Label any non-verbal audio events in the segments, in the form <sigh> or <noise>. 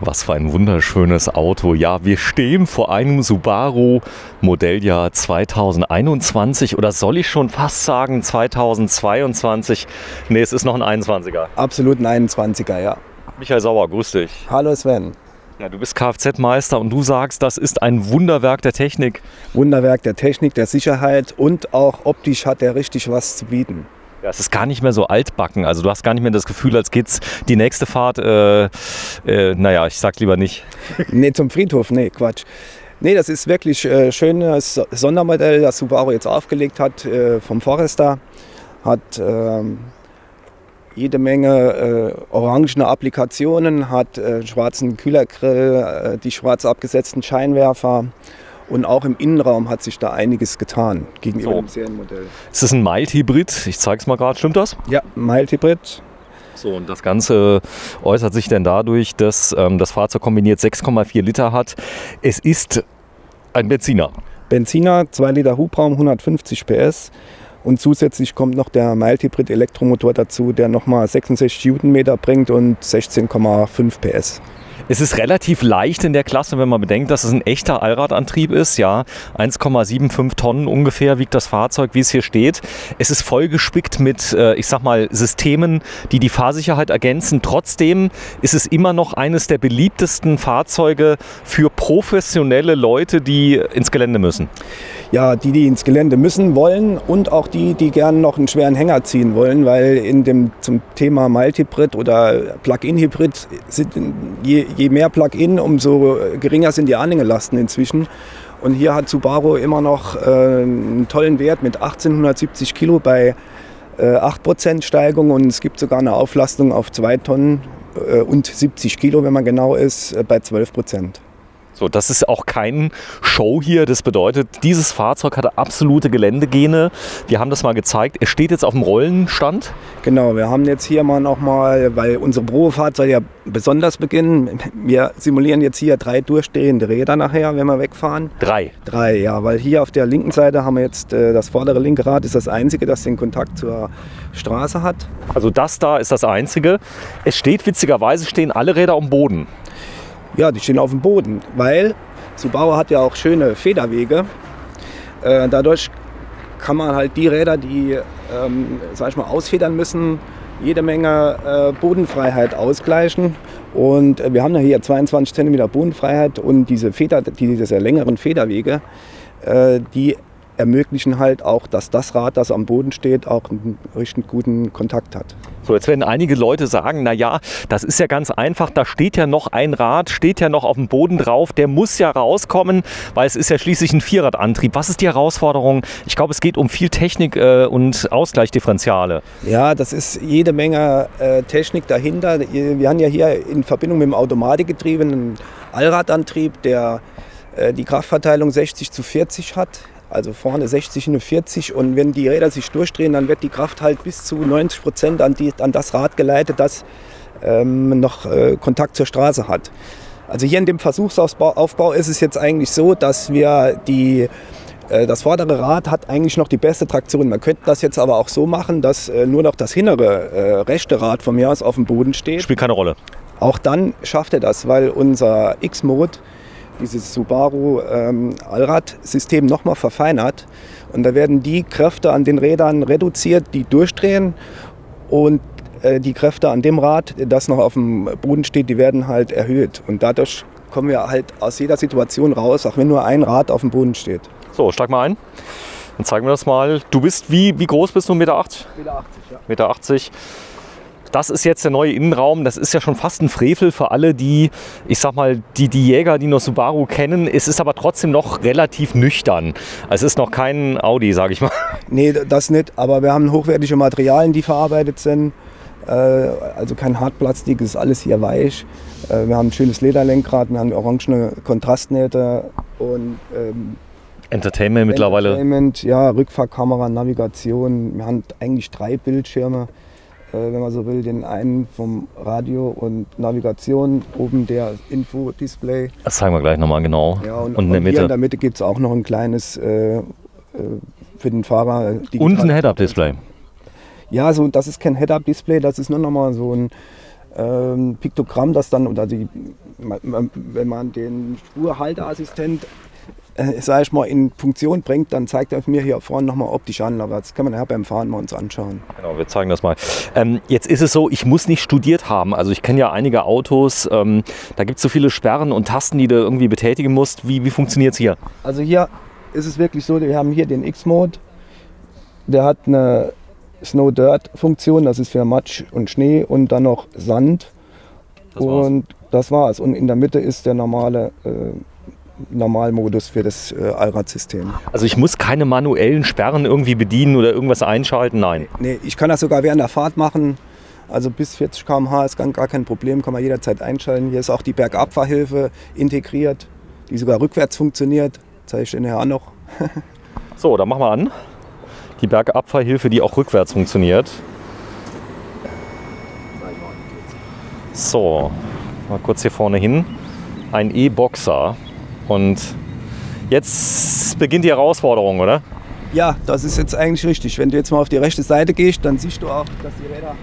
Was für ein wunderschönes Auto. Ja, wir stehen vor einem Subaru Modelljahr 2021 oder soll ich schon fast sagen 2022? Ne, es ist noch ein 21er. Absolut ein 21er, ja. Michael Sauer, grüß dich. Hallo Sven. Ja, du bist Kfz-Meister und du sagst, das ist ein Wunderwerk der Technik. Wunderwerk der Technik, der Sicherheit und auch optisch hat er richtig was zu bieten. Ja, es ist gar nicht mehr so altbacken. Also du hast gar nicht mehr das Gefühl, als geht's die nächste Fahrt. Äh, äh, naja, ich sag's lieber nicht. <laughs> nee, zum Friedhof, nee, Quatsch. Nee, das ist wirklich äh, schönes Sondermodell, das Subaru jetzt aufgelegt hat äh, vom Forester. Hat ähm, jede Menge äh, orangene Applikationen, hat äh, schwarzen Kühlergrill, äh, die schwarz abgesetzten Scheinwerfer und auch im Innenraum hat sich da einiges getan gegenüber so. dem Serienmodell. Ist das ein Mild-Hybrid? Ich zeige es mal gerade. Stimmt das? Ja, Mild-Hybrid. So, und das Ganze äußert sich dann dadurch, dass ähm, das Fahrzeug kombiniert 6,4 Liter hat. Es ist ein Benziner. Benziner, 2 Liter Hubraum, 150 PS. Und zusätzlich kommt noch der Mild-Hybrid Elektromotor dazu, der nochmal 66 Newtonmeter bringt und 16,5 PS. Es ist relativ leicht in der Klasse, wenn man bedenkt, dass es ein echter Allradantrieb ist. Ja, 1,75 Tonnen ungefähr wiegt das Fahrzeug, wie es hier steht. Es ist vollgespickt mit, äh, ich sag mal, Systemen, die die Fahrsicherheit ergänzen. Trotzdem ist es immer noch eines der beliebtesten Fahrzeuge für professionelle Leute, die ins Gelände müssen. Ja, die, die ins Gelände müssen wollen und auch die, die gerne noch einen schweren Hänger ziehen wollen, weil in dem zum Thema Mild-Hybrid oder Plug-in-Hybrid sind je, je mehr Plug-in, umso geringer sind die Anhängelasten inzwischen. Und hier hat Subaru immer noch äh, einen tollen Wert mit 1870 Kilo bei äh, 8% Steigung und es gibt sogar eine Auflastung auf 2 Tonnen äh, und 70 Kilo, wenn man genau ist, äh, bei 12 Prozent. So, das ist auch kein Show hier. Das bedeutet, dieses Fahrzeug hatte absolute Geländegene. Wir haben das mal gezeigt. Es steht jetzt auf dem Rollenstand. Genau, wir haben jetzt hier mal nochmal, weil unsere Probefahrt soll ja besonders beginnen. Wir simulieren jetzt hier drei durchstehende Räder nachher, wenn wir wegfahren. Drei? Drei, ja, weil hier auf der linken Seite haben wir jetzt äh, das vordere linke Rad, ist das einzige, das den Kontakt zur Straße hat. Also das da ist das einzige. Es steht witzigerweise, stehen alle Räder am Boden. Ja, die stehen auf dem Boden, weil Subaru hat ja auch schöne Federwege. Äh, dadurch kann man halt die Räder, die ähm, sag ich mal, ausfedern müssen, jede Menge äh, Bodenfreiheit ausgleichen. Und äh, wir haben ja hier 22 cm Bodenfreiheit und diese, Feder, diese längeren Federwege, äh, die ermöglichen halt auch, dass das Rad, das am Boden steht, auch einen richtig guten Kontakt hat. So, jetzt werden einige Leute sagen, na ja, das ist ja ganz einfach, da steht ja noch ein Rad, steht ja noch auf dem Boden drauf, der muss ja rauskommen, weil es ist ja schließlich ein Vierradantrieb. Was ist die Herausforderung? Ich glaube, es geht um viel Technik äh, und Ausgleichdifferentiale. Ja, das ist jede Menge äh, Technik dahinter. Wir haben ja hier in Verbindung mit dem Automatikgetriebe einen Allradantrieb, der äh, die Kraftverteilung 60 zu 40 hat. Also vorne 60 und 40 und wenn die Räder sich durchdrehen, dann wird die Kraft halt bis zu 90 Prozent an, an das Rad geleitet, das ähm, noch äh, Kontakt zur Straße hat. Also hier in dem Versuchsaufbau ist es jetzt eigentlich so, dass wir die äh, das vordere Rad hat eigentlich noch die beste Traktion. Man könnte das jetzt aber auch so machen, dass äh, nur noch das hintere äh, rechte Rad von mir aus auf dem Boden steht. Spielt keine Rolle. Auch dann schafft er das, weil unser X-Mode dieses Subaru ähm, Allradsystem nochmal verfeinert. Und da werden die Kräfte an den Rädern reduziert, die durchdrehen. Und äh, die Kräfte an dem Rad, das noch auf dem Boden steht, die werden halt erhöht. Und dadurch kommen wir halt aus jeder Situation raus, auch wenn nur ein Rad auf dem Boden steht. So, steig mal ein. Dann zeigen wir das mal. Du bist wie, wie groß bist du? 1,80 Meter? 1,80 Meter, ja. Meter 80 das ist jetzt der neue Innenraum. Das ist ja schon fast ein Frevel für alle, die, ich sag mal, die, die Jäger, die noch Subaru kennen. Es ist aber trotzdem noch relativ nüchtern. Es ist noch kein Audi, sage ich mal. Nee, das nicht. Aber wir haben hochwertige Materialien, die verarbeitet sind. Äh, also kein Hartplastik, es ist alles hier weich. Äh, wir haben ein schönes Lederlenkrad, wir haben orangene Kontrastnähte und ähm, Entertainment mittlerweile. Entertainment, ja, Rückfahrkamera, Navigation. Wir haben eigentlich drei Bildschirme. Äh, wenn man so will, den einen vom Radio und Navigation, oben der Info-Display. Das zeigen wir gleich nochmal genau. Ja, und, und in der Mitte, in der Mitte gibt es auch noch ein kleines äh, äh für den Fahrer. Und ein Head-Up-Display. Ja, so, das ist kein Head-Up-Display, das ist nur nochmal so ein ähm, Piktogramm, das dann, oder die, wenn man den Spurhalteassistent äh, sag ich mal, in Funktion bringt, dann zeigt er mir hier vorne nochmal optisch an. Aber das kann man ja beim Fahren mal uns anschauen. Genau, wir zeigen das mal. Ähm, jetzt ist es so, ich muss nicht studiert haben. Also ich kenne ja einige Autos, ähm, da gibt es so viele Sperren und Tasten, die du irgendwie betätigen musst. Wie, wie funktioniert es hier? Also hier ist es wirklich so, wir haben hier den X-Mode. Der hat eine Snow-Dirt-Funktion, das ist für Matsch und Schnee und dann noch Sand. Das und das war's. Und in der Mitte ist der normale äh, Normalmodus für das äh, Allradsystem. Also ich muss keine manuellen Sperren irgendwie bedienen oder irgendwas einschalten, nein? Nee, ich kann das sogar während der Fahrt machen. Also bis 40 km/h ist gar kein Problem, kann man jederzeit einschalten. Hier ist auch die Bergabfahrhilfe integriert, die sogar rückwärts funktioniert. Zeige ich Ihnen nachher noch. <laughs> so, dann machen wir an. Die Bergabfahrhilfe, die auch rückwärts funktioniert. So, mal kurz hier vorne hin. Ein E-Boxer. Und jetzt beginnt die Herausforderung, oder? Ja, das ist jetzt eigentlich richtig. Wenn du jetzt mal auf die rechte Seite gehst, dann siehst du auch, dass die Räder.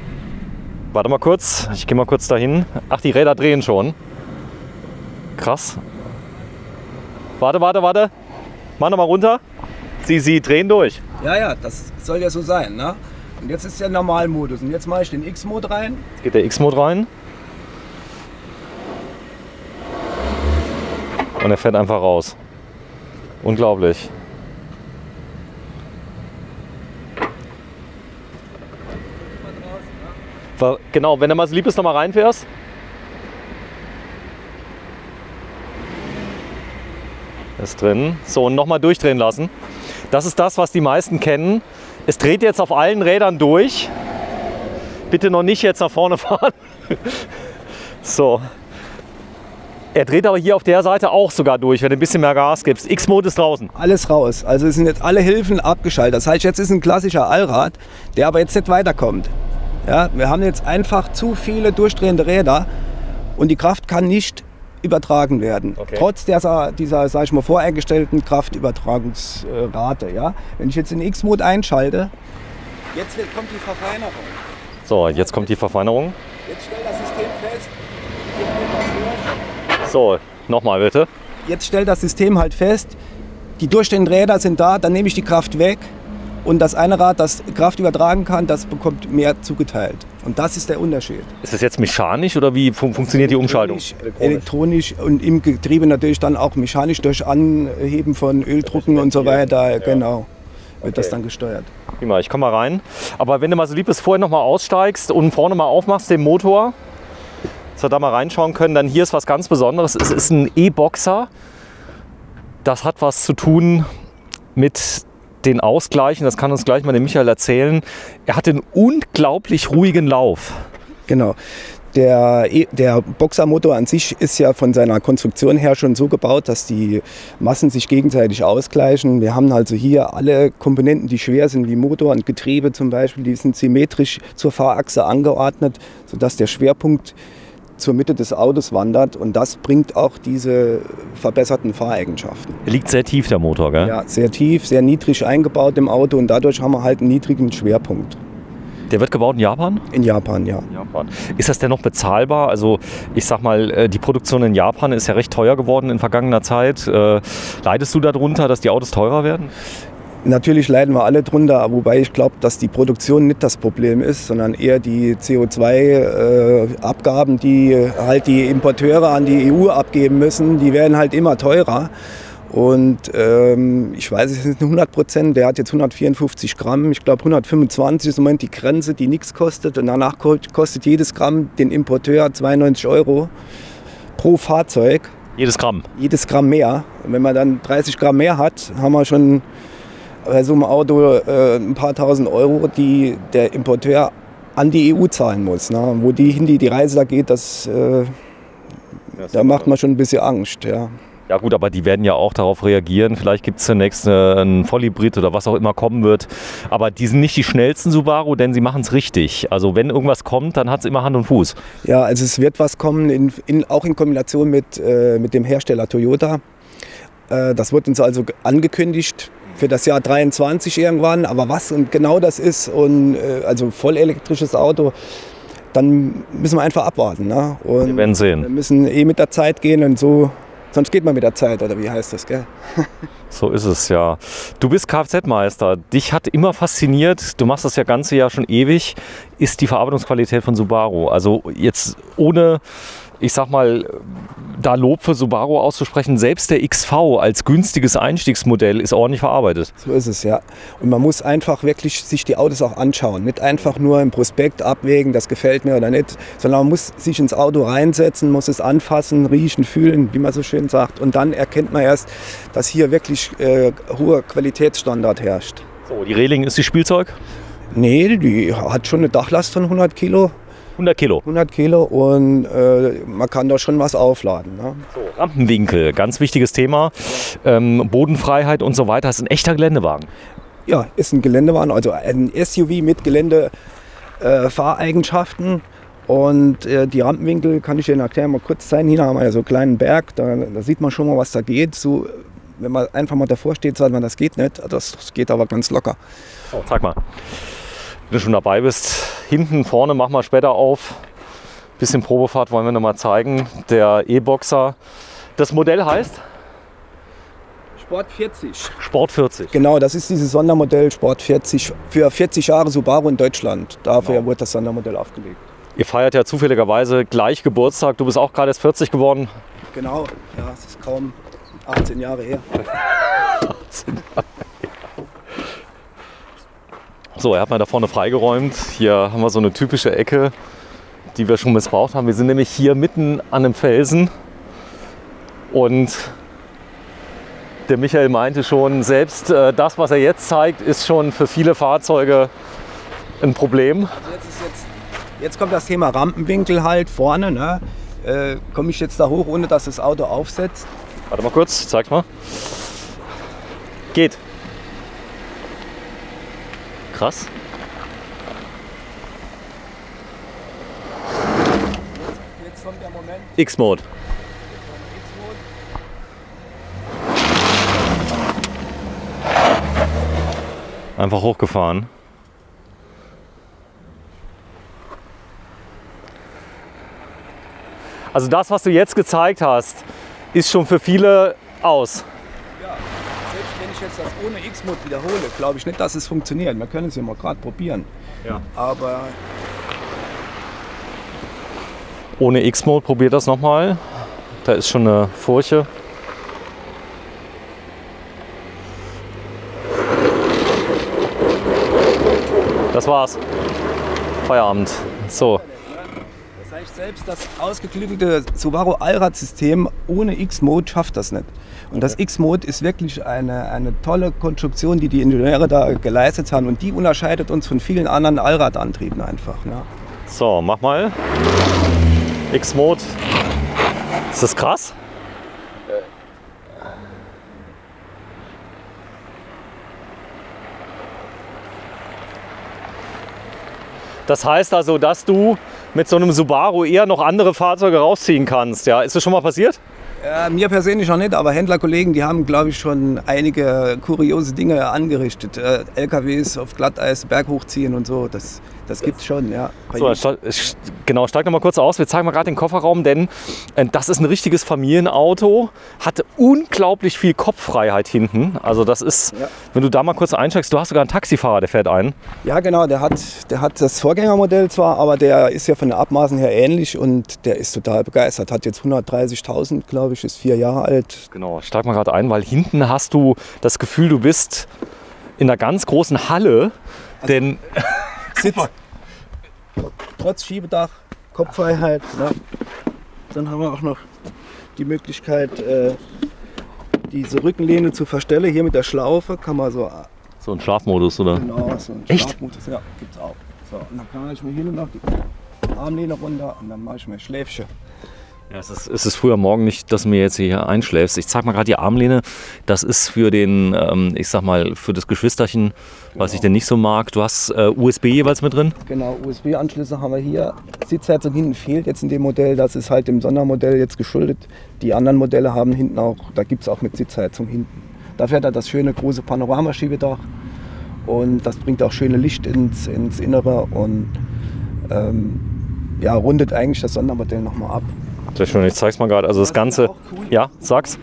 Warte mal kurz, ich gehe mal kurz dahin. Ach, die Räder drehen schon. Krass. Warte, warte, warte. Mach noch mal runter. Sie, sie drehen durch. Ja, ja, das soll ja so sein. Ne? Und jetzt ist der Normalmodus. Und jetzt mache ich den X-Mode rein. Jetzt geht der X-Mode rein. Und er fährt einfach raus. Unglaublich. Genau, wenn du mal so lieb ist, noch mal reinfährst. Ist drin. So, und nochmal durchdrehen lassen. Das ist das, was die meisten kennen. Es dreht jetzt auf allen Rädern durch. Bitte noch nicht jetzt nach vorne <laughs> fahren. so, er dreht aber hier auf der Seite auch sogar durch, wenn du ein bisschen mehr Gas gibst. X-Mode ist draußen. Alles raus. Also sind jetzt alle Hilfen abgeschaltet. Das heißt, jetzt ist ein klassischer Allrad, der aber jetzt nicht weiterkommt. Ja, wir haben jetzt einfach zu viele durchdrehende Räder und die Kraft kann nicht übertragen werden. Okay. Trotz dieser, dieser sag ich mal, voreingestellten Kraftübertragungsrate. Ja? Wenn ich jetzt den X-Mode einschalte, jetzt kommt die Verfeinerung. So, jetzt kommt die Verfeinerung. Jetzt stellt das System fest, so, nochmal bitte. Jetzt stellt das System halt fest, die durchstehenden Räder sind da, dann nehme ich die Kraft weg und das eine Rad, das Kraft übertragen kann, das bekommt mehr zugeteilt. Und das ist der Unterschied. Ist das jetzt mechanisch oder wie fun funktioniert die Umschaltung? Elektronisch, elektronisch und im Getriebe natürlich dann auch mechanisch durch Anheben von Öldrucken und so weiter. Ja. Genau wird okay. das dann gesteuert. Prima, ich komme mal rein. Aber wenn du mal so lieb bist, vorher noch mal aussteigst und vorne mal aufmachst den Motor, dass wir da mal reinschauen können. Dann hier ist was ganz Besonderes. Es ist ein E-Boxer. Das hat was zu tun mit den Ausgleichen. Das kann uns gleich mal der Michael erzählen. Er hat einen unglaublich ruhigen Lauf. Genau. Der, e, der Boxermotor an sich ist ja von seiner Konstruktion her schon so gebaut, dass die Massen sich gegenseitig ausgleichen. Wir haben also hier alle Komponenten, die schwer sind, wie Motor und Getriebe zum Beispiel, die sind symmetrisch zur Fahrachse angeordnet, sodass der Schwerpunkt zur Mitte des Autos wandert und das bringt auch diese verbesserten Fahreigenschaften. Er liegt sehr tief, der Motor, gell? Ja, sehr tief, sehr niedrig eingebaut im Auto und dadurch haben wir halt einen niedrigen Schwerpunkt. Der wird gebaut in Japan? In Japan, ja. Japan. Ist das denn noch bezahlbar? Also ich sag mal, äh, die Produktion in Japan ist ja recht teuer geworden in vergangener Zeit. Äh, leidest du darunter, dass die Autos teurer werden? Natürlich leiden wir alle drunter, wobei ich glaube, dass die Produktion nicht das Problem ist, sondern eher die CO2-Abgaben, äh, die halt die Importeure an die EU abgeben müssen, die werden halt immer teurer. Und ähm, ich weiß, es sind 100 Prozent, der hat jetzt 154 Gramm. Ich glaube, 125 ist im Moment die Grenze, die nichts kostet. Und danach kostet jedes Gramm den Importeur 92 Euro pro Fahrzeug. Jedes Gramm? Jedes Gramm mehr. Und wenn man dann 30 Gramm mehr hat, haben wir schon bei so einem Auto äh, ein paar tausend Euro, die der Importeur an die EU zahlen muss. Ne? Wo die hin die, die Reise da geht, das, äh, das da macht man schon ein bisschen Angst. Ja. Ja gut, aber die werden ja auch darauf reagieren. Vielleicht gibt es zunächst einen Vollhybrid oder was auch immer kommen wird. Aber die sind nicht die schnellsten Subaru, denn sie machen es richtig. Also wenn irgendwas kommt, dann hat es immer Hand und Fuß. Ja, also es wird was kommen, in, in, auch in Kombination mit, äh, mit dem Hersteller Toyota. Äh, das wird uns also angekündigt für das Jahr 23 irgendwann. Aber was und genau das ist und äh, also voll elektrisches Auto, dann müssen wir einfach abwarten. Ne? Und Wir werden sehen. Wir müssen eh mit der Zeit gehen und so, sonst geht man mit der Zeit, oder wie heißt das, gell? <laughs> So ist es ja. Du bist Kfz-Meister. Dich hat immer fasziniert, du machst das ja ganze Jahr schon ewig, ist die Verarbeitungsqualität von Subaru. Also jetzt ohne, ich sag mal, da Lob für Subaru auszusprechen, selbst der XV als günstiges Einstiegsmodell ist ordentlich verarbeitet. So ist es, ja. Und man muss einfach wirklich sich die Autos auch anschauen. Nicht einfach nur im Prospekt abwägen, das gefällt mir oder nicht, sondern man muss sich ins Auto reinsetzen, muss es anfassen, riechen, fühlen, wie man so schön sagt. Und dann erkennt man erst, dass hier wirklich äh, hoher Qualitätsstandard herrscht. So, die Reling ist die Spielzeug? Nee, die hat schon eine Dachlast von 100 Kilo. 100 Kilo. 100 Kilo und äh, man kann da schon was aufladen. Ne? So, Rampenwinkel, ganz wichtiges Thema. Ähm, Bodenfreiheit und so weiter. Das ist ein echter Geländewagen. Ja, ist ein Geländewagen, also ein SUV mit Geländefahr-Eigenschaften. und äh, die Rampenwinkel kann ich Ihnen erklären, mal kurz zeigen. Hier haben wir ja so einen kleinen Berg, da, da sieht man schon mal, was da geht. So, wenn man einfach mal davor steht, sagt man, das geht nicht. Das, das geht aber ganz locker. Oh, zeig mal. Wenn du schon dabei bist, hinten, vorne machen wir später auf. Bisschen Probefahrt wollen wir noch mal zeigen. Der E-Boxer. Das Modell heißt Sport 40. Sport 40. Genau, das ist dieses Sondermodell Sport 40 für 40 Jahre Subaru in Deutschland. Dafür Genau. wurde das Sondermodell aufgelegt. Ihr feiert ja zufälligerweise gleich Geburtstag. Du bist auch gerade erst 40 geworden. Genau, ja, es ist kaum 18 Jahre her. <laughs> So, er hat mal da vorne freigeräumt. Hier haben wir so eine typische Ecke, die wir schon missbraucht haben. Wir sind nämlich hier mitten an einem Felsen. Und der Michael meinte schon, selbst äh, das, was er jetzt zeigt, ist schon für viele Fahrzeuge ein Problem. Jetzt, jetzt, jetzt kommt das Thema Rampenwinkel halt vorne. Ne? Äh, Komme ich jetzt da hoch, ohne dass das Auto aufsetzt? Warte mal kurz, zeig's mal. Geht. Krass. Jetzt kommt der Moment. X-Mode. Einfach hochgefahren. Also das, was du jetzt gezeigt hast, ist schon für viele aus. Ich jetzt das ohne X-Mode wiederhole, glaube ich nicht, dass es funktioniert. Wir können es ja mal gerade probieren. Ja. Aber Ohne X-Mode, probiert das nochmal. Da ist schon eine Furche. Das war's. Feierabend. So, heißt, selbst das ausgeklügelte Subaru Allradsystem ohne X-Mode schafft das nicht. Und das X-Mode ist wirklich eine, eine tolle Konstruktion, die die Ingenieure da geleistet haben. Und die unterscheidet uns von vielen anderen Allradantrieben einfach. Ne? so, mach mal. X-Mode. Ist das krass? Das heißt also, dass du mit so einem Subaru eher noch andere Fahrzeuge rausziehen kannst. Ja, ist das schon mal passiert? Äh, mir persönlich noch nicht, aber Händlerkollegen, die haben, glaube ich, schon einige kuriose Dinge angerichtet. Äh, LKWs auf Glatteis, Berg hochziehen und so. Das, das gibt es schon, ja. So, genau, steig noch mal kurz aus. Wir zeigen mal gerade den Kofferraum, denn äh, das ist ein richtiges Familienauto, hat unglaublich viel Kopffreiheit hinten. Also das ist, Ja. wenn du da mal kurz einsteigst, du hast sogar einen Taxifahrer, der fährt ein. Ja, genau, der hat, der hat das Vorgängermodell zwar, aber der ist ja von den Abmaßen her ähnlich und der ist total begeistert. Hat jetzt 130.000, glaube ich, ist vier Jahre alt. Genau, steig mal gerade ein, weil hinten hast du das Gefühl, du bist in einer ganz großen Halle, denn Sitz, <laughs> trotz Schiebedach, Kopffreiheit. Ne? Dann haben wir auch noch die Möglichkeit, äh, diese Rückenlehne zu verstellen. Hier mit der Schlaufe kann man so, so ein Schlafmodus, oder? genau, so einen Echt? Schlafmodus, ja, gibt's auch. So, und dann kann ich mir hier noch die Armlehne runter und dann mache ich mir Schläfchen. Ja, es ist, es ist früh am Morgen nicht, dass du mir jetzt hier einschläfst. Ich zeig mal gerade die Armlehne. Das ist für den, ähm, ich sag mal, für das Geschwisterchen, was ich denn nicht so mag. Du hast äh, USB jeweils mit drin. Genau, USB-Anschlüsse haben wir hier. Sitzheizung hinten fehlt jetzt in dem Modell. Das ist halt dem Sondermodell jetzt geschuldet. Die anderen Modelle haben hinten auch, da gibt es auch mit Sitzheizung hinten. Dafür hat er das schöne große Panoramaschiebedach und das bringt auch schöne Licht ins, ins Innere und ähm, ja, rundet eigentlich das Sondermodell nochmal ab. Sehr schön, ich zeig's mal gerade. Also das Ganze. cool. Ja, sag's.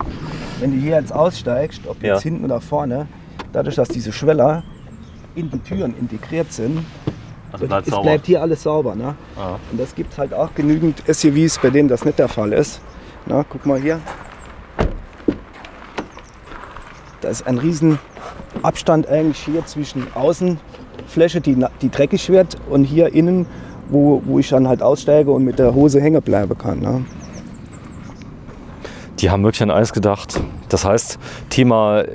Wenn du hier jetzt aussteigst, ob jetzt Ja. hinten oder vorne, dadurch, dass diese Schweller in die Türen integriert sind, Also es bleibt hier alles sauber. Ne? Ah. Und das gibt halt auch genügend SUVs, bei denen das nicht der Fall ist. Na, guck mal hier. Da ist ein riesen Abstand eigentlich hier zwischen Außenfläche, die, die dreckig wird, und hier innen, wo, wo ich dann halt aussteige und mit der Hose hängen bleiben kann. Ne? Die haben wirklich an alles gedacht. Das heißt, Thema äh,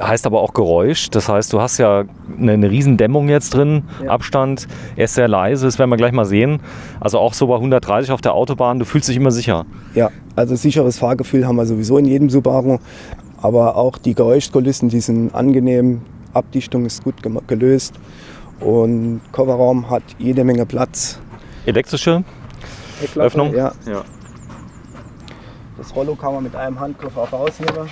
heißt aber auch Geräusch. Das heißt, du hast ja eine, eine riesen Dämmung jetzt drin, Ja. Abstand. Er ist sehr leise, das werden wir gleich mal sehen. Also auch so bei 130 auf der Autobahn, du fühlst dich immer sicher. Ja, also sicheres Fahrgefühl haben wir sowieso in jedem Subaru. Aber auch die Geräuschkulissen, die sind angenehm. Abdichtung ist gut gelöst. Und Kofferraum hat jede Menge Platz. Elektrische Öffnung? Ja, Ja. Das Rollo kann man mit einem Handgriff auch rausnehmen.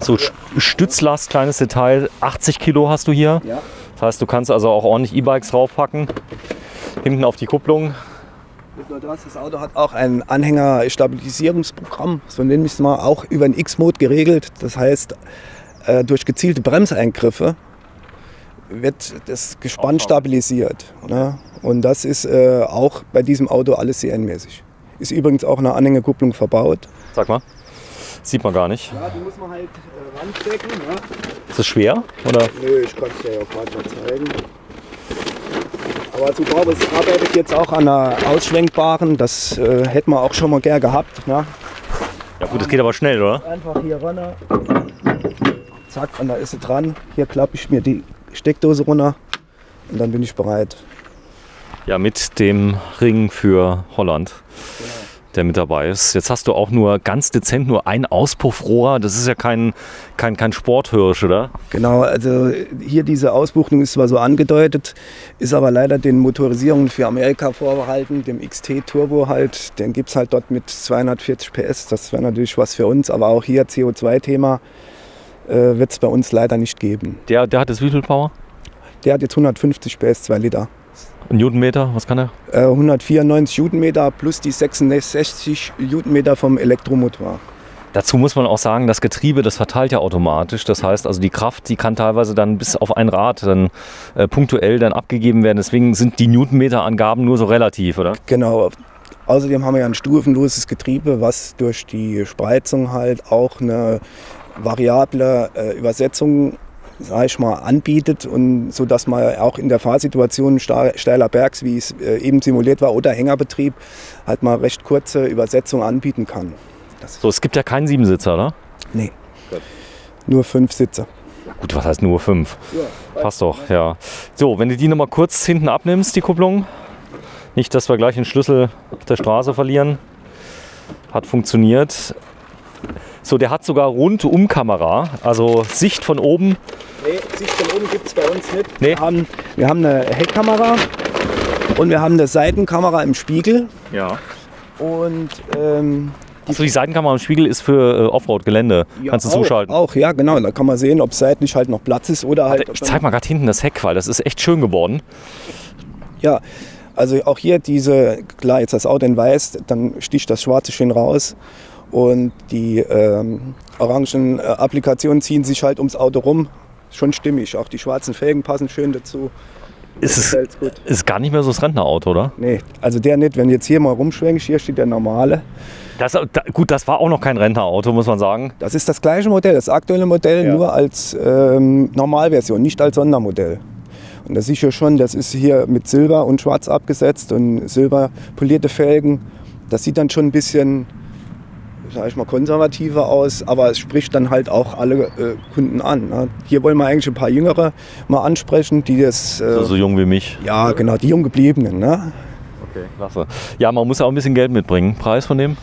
So Stützlast, kleines Detail, 80 Kilo hast du hier. Ja. Das heißt, du kannst also auch ordentlich E-Bikes draufpacken. Hinten auf die Kupplung. Nicht nur das, das Auto hat auch ein Anhängerstabilisierungsprogramm, so nenne ich es mal, auch über den X-Mode geregelt. Das heißt, äh, durch gezielte Bremseingriffe wird das Gespann stabilisiert. Ne? Und das ist äh, auch bei diesem Auto alles serienmäßig. Ist übrigens auch eine Anhängerkupplung verbaut. Sag mal. Sieht man gar nicht. Ja, die muss man halt äh, ranstecken. Ne? Ist das schwer? Oder? Nö, ich kann es dir ja gerade mal zeigen. Aber Subaru arbeitet jetzt auch an einer ausschwenkbaren, das äh, hätten wir auch schon mal gern gehabt. Ne? Ja gut, das geht aber schnell, oder? Einfach hier runter. Zack, und da ist sie dran. Hier klappe ich mir die Steckdose runter und dann bin ich bereit. Ja, mit dem Ring für Holland, der mit dabei ist. Jetzt hast du auch nur ganz dezent nur ein Auspuffrohr. Das ist ja kein, kein, kein Sporthirsch, oder? Genau, also hier diese Ausbuchtung ist zwar so angedeutet, ist aber leider den Motorisierungen für Amerika vorbehalten, dem XT Turbo halt. Den gibt es halt dort mit 240 PS. Das wäre natürlich was für uns, aber auch hier CO2-Thema äh, wird es bei uns leider nicht geben. Der, der hat das wie viel Power? Der hat jetzt 150 PS, 2 Liter. Newtonmeter, was kann er? Äh, 194 Newtonmeter plus die 66 Newtonmeter vom Elektromotor. Dazu muss man auch sagen, das Getriebe, das verteilt ja automatisch. Das heißt also, die Kraft, die kann teilweise dann bis auf ein Rad dann äh, punktuell dann abgegeben werden. Deswegen sind die Newtonmeter-Angaben nur so relativ, oder? Genau. Außerdem haben wir ja ein stufenloses Getriebe, was durch die Spreizung halt auch eine variable äh, Übersetzung, sag ich mal, anbietet und so dass man auch in der Fahrsituation steiler Bergs, wie es äh, eben simuliert war, oder Hängerbetrieb, halt mal recht kurze Übersetzung anbieten kann. So, es gibt ja keinen Siebensitzer, oder? Nee. Nur fünf Sitze. Gut, was heißt nur fünf? Passt doch, ja. So, wenn du die nochmal kurz hinten abnimmst, die Kupplung. Nicht, dass wir gleich den Schlüssel auf der Straße verlieren. Hat funktioniert. So, der hat sogar Rundumkamera, also Sicht von oben. Nee, Sicht von oben gibt es bei uns nicht. Nee. Wir, haben, wir haben eine Heckkamera und wir haben eine Seitenkamera im Spiegel. Ja. Und ähm, Also die Seitenkamera im Spiegel ist für äh, Offroad-Gelände. ja, Kannst du auch, zuschalten. Auch, ja, genau. Da kann man sehen, ob seitlich halt noch Platz ist oder halt. Ich zeig mal gerade hinten das Heck, weil das ist echt schön geworden. Ja, also auch hier diese, klar, jetzt das Auto in weiß, dann sticht das Schwarze schön raus. Und die ähm, orangen äh, Applikationen ziehen sich halt ums Auto rum. Schon stimmig. Auch die schwarzen Felgen passen schön dazu. Ist es ist gar nicht mehr so das Rentnerauto, oder? Nee, also der nicht. Wenn jetzt hier mal rumschwenkst, hier steht der normale. Das, da, gut, das war auch noch kein Rentnerauto, muss man sagen. Das ist das gleiche Modell, das aktuelle Modell, Ja. nur als ähm, Normalversion, nicht als Sondermodell. Und das ist ja schon, das ist hier mit Silber und Schwarz abgesetzt und silber polierte Felgen. Das sieht dann schon ein bisschen, sag ich mal, konservativer aus, aber es spricht dann halt auch alle äh, Kunden an. Ne? Hier wollen wir eigentlich ein paar Jüngere mal ansprechen, die das, äh, So, so jung wie mich. ja genau, die Junggebliebenen. Ne? Okay, klasse. Ja, man muss ja auch ein bisschen Geld mitbringen. Preis von dem?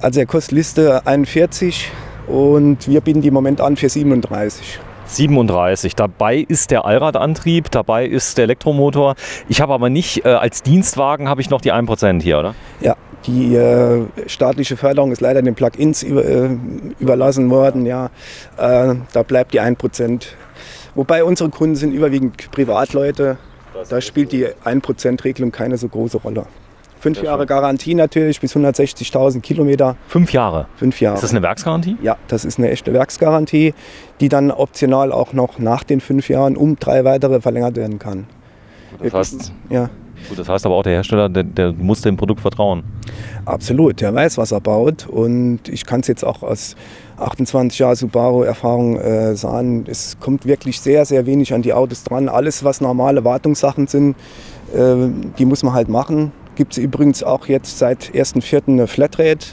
Also er kostet Liste 41 und wir bieten die im Moment an für 37. 37. Dabei ist der Allradantrieb, dabei ist der Elektromotor. Ich habe aber nicht, äh, als Dienstwagen habe ich noch die 1% hier, oder? Ja, die äh, staatliche Förderung ist leider den Plug-ins über, äh, überlassen worden. Ja, äh, da bleibt die 1%. Wobei unsere Kunden sind überwiegend Privatleute. Da spielt die 1%-Regelung keine so große Rolle. Fünf Jahre. Garantie natürlich, bis 160.000 Kilometer. Fünf Jahre. Fünf Jahre. Ist das eine Werksgarantie? ja, das ist eine echte Werksgarantie, die dann optional auch noch nach den fünf Jahren um drei weitere verlängert werden kann. Das heißt, Ja, gut, das heißt aber auch, der Hersteller, der, der muss dem Produkt vertrauen. absolut. Der weiß, was er baut. Und ich kann es jetzt auch aus 28 Jahren Subaru-Erfahrung äh, sagen, es kommt wirklich sehr, sehr wenig an die Autos dran. Alles, was normale Wartungssachen sind, äh, die muss man halt machen. Gibt es übrigens auch jetzt seit 1.4. eine Flatrate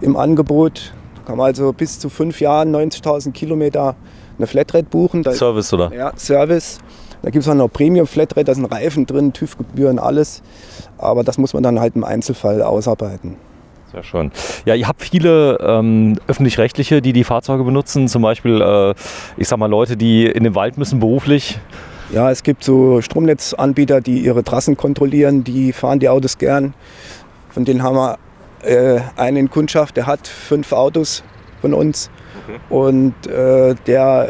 im Angebot. Da kann man also bis zu fünf Jahren 90.000 Kilometer eine Flatrate buchen. Da Service, oder? ja, Service. Da gibt es auch noch Premium Flatrate, da sind Reifen drin, TÜV-Gebühren, alles. Aber das muss man dann halt im Einzelfall ausarbeiten. Sehr schön. Ja, ihr habt viele ähm, öffentlich-rechtliche, die die Fahrzeuge benutzen. Zum Beispiel, äh, ich sag mal, Leute, die in den Wald müssen beruflich. Ja, es gibt so Stromnetzanbieter, die ihre Trassen kontrollieren, die fahren die Autos gern. Von denen haben wir äh, einen in Kundschaft, der hat fünf Autos von uns. Und äh, der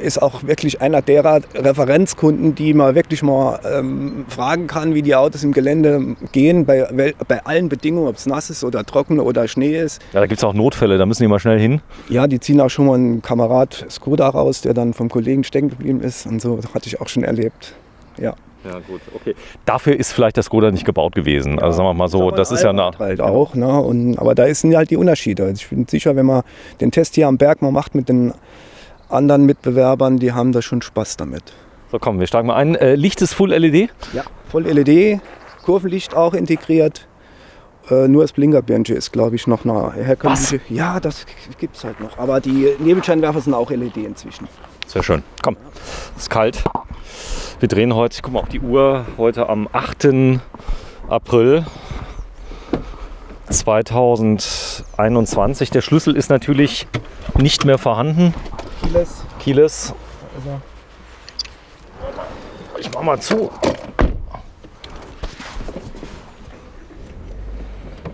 äh, ist auch wirklich einer derer Referenzkunden, die man wirklich mal ähm, fragen kann, wie die Autos im Gelände gehen, bei, bei allen Bedingungen, ob es nass ist oder trocken oder Schnee ist. Ja, da gibt es auch Notfälle, da müssen die mal schnell hin. Ja, die ziehen auch schon mal einen Kamerad Skoda raus, der dann vom Kollegen stecken geblieben ist. Und so das hatte ich auch schon erlebt. Ja. Ja, gut, okay. Dafür ist vielleicht das Skoda nicht gebaut gewesen. Also sagen wir mal so, das ein ist ja nach. halt auch. Ne? Und, aber da sind halt die Unterschiede. Also ich bin sicher, wenn man den Test hier am Berg mal macht mit den anderen Mitbewerbern, die haben da schon Spaß damit. So, komm, wir steigen mal ein. Äh, Licht ist Full LED. Ja. Voll LED, Kurvenlicht auch integriert. Äh, nur das Blinkerbirnchen ist, glaube ich, noch eine herkömmliche. Ja, das gibt es halt noch. Aber die Nebelscheinwerfer sind auch LED inzwischen. Sehr schön. Komm, es ist kalt. Wir drehen heute, ich guck mal auf die Uhr, heute am 8. April 2021. Der Schlüssel ist natürlich nicht mehr vorhanden. Vieles. Kieles. Ich mach mal zu.